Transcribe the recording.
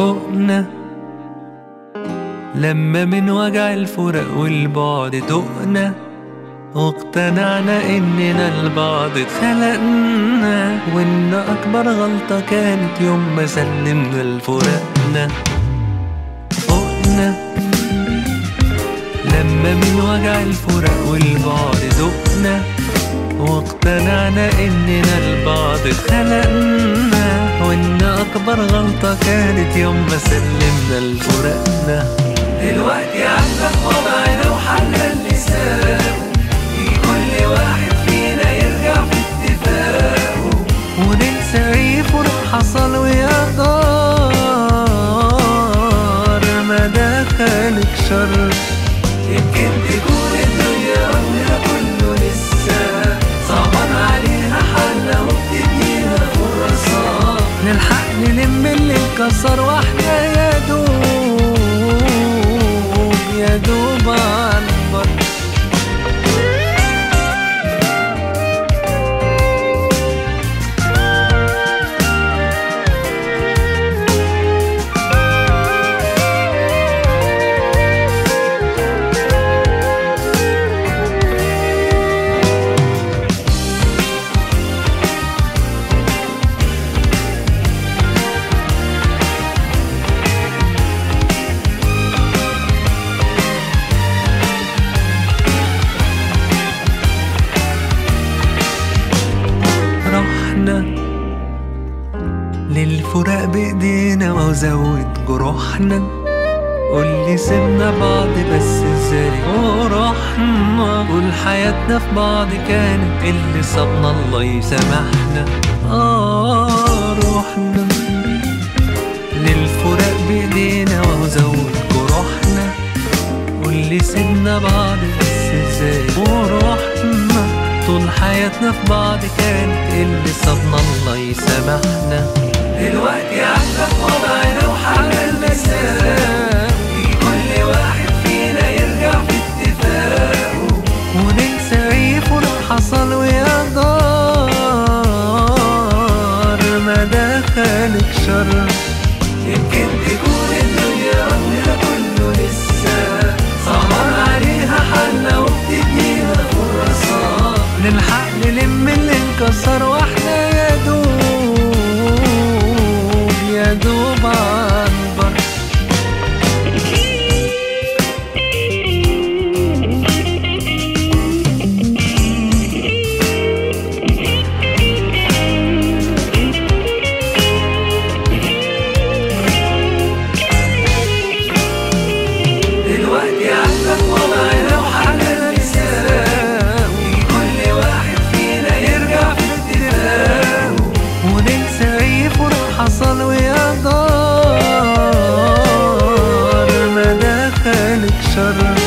فوقنا لما من وجع الفراق والبعد دقنا. واقتنعنا إننا لبعض اتخلقنا وإن أكبر غلطة كانت يوم ما سلمنا لفراقنا فوقنا لما من وجع الفراق والبعد دقنا. واقتنعنا إننا لبعض اتخلقنا غلطة كانت يوم ما سلمنا لفراقنا دلوقتي عندك وضعنا وحل اللسان كل واحد فينا يرجع في اتفاقه. وننسى اي فرق حصل ويا نلم اللي انكسر وإحنا يا دوب يا دوب. بايدينا وزود جروحنا. قولي سيبنا بعض بس إزاي ورحنا قول حياتنا في بعض كانت اللي صابنا الله يسامحنا. آه رحنا للفراق بإيدينا وزود جروحنا. واللي سيبنا بعض بس إزاي ورحنا طول حياتنا في بعض كانت اللي صابنا الله يسامحنا. دلوقتي عندك وضعنا كل واحد فينا يرجع في وننسى حصل ويا دار شر. يمكن تكون الدنيا ربنا كله لسه. صعبان عليها حالنا وبتدينا فرصة. نلحق نلم اللي انكسر دوب دخلك